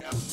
Yeah.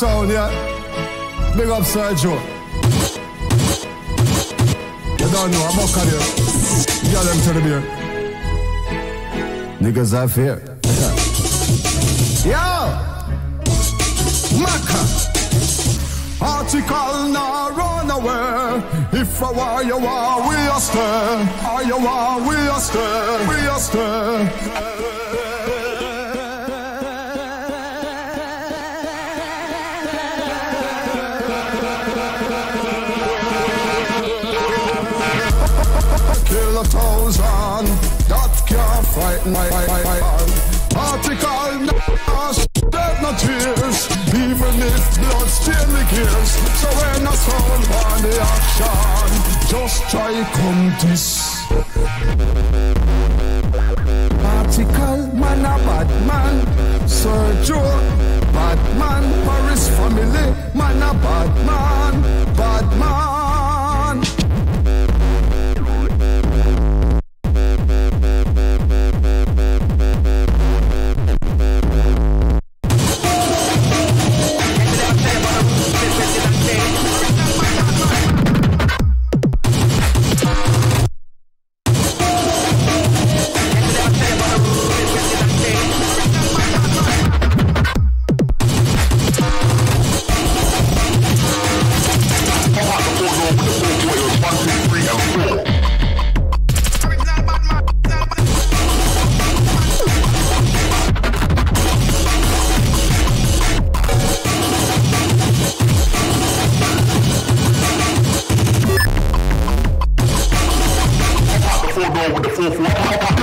Sound, yeah. Big up Sergio. You don't know, I'm up here. Get them to the beer. Niggas are fear. Yo! Maka! Article now run away. If I war you war, we are stay. Are you war, we are stay. We are stay. On the action, just try come this. Article man a bad man, Sir Joe, bad man, Paris family, man a bad man, four door with the four four.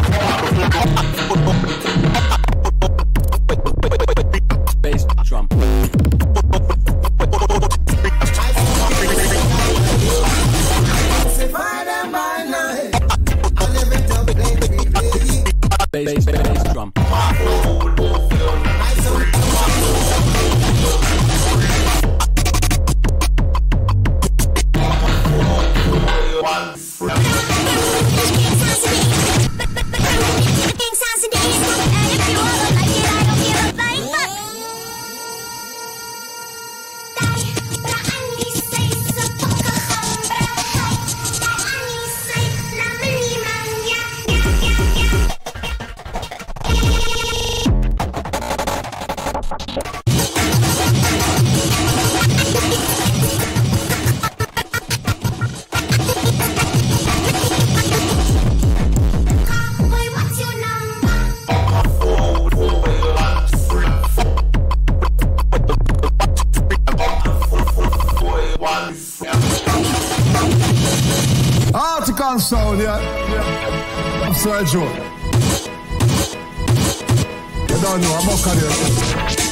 Don't know, I'm okay there.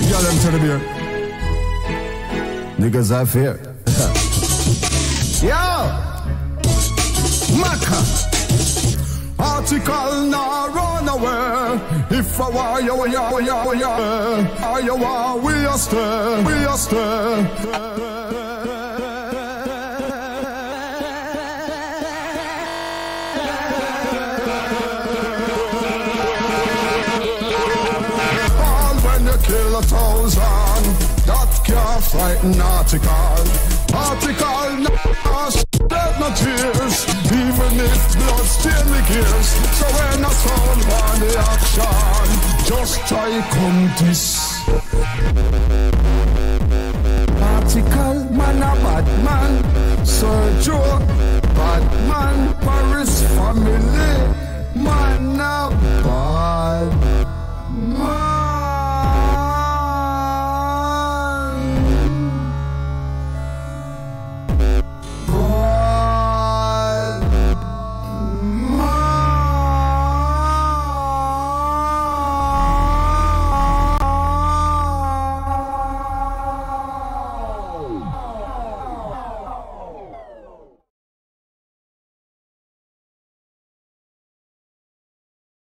You got them to the beer. Niggas are fear. Yo! Maka! Article now run away. If I were you, you, you, you, are you are, we are stay, we are stay. writing article. Article, no ash, no tears, even if blood still the gears. So when I soul want the action, just try contest. Article, man a bad man, Sergio, bad man, Paris family, man a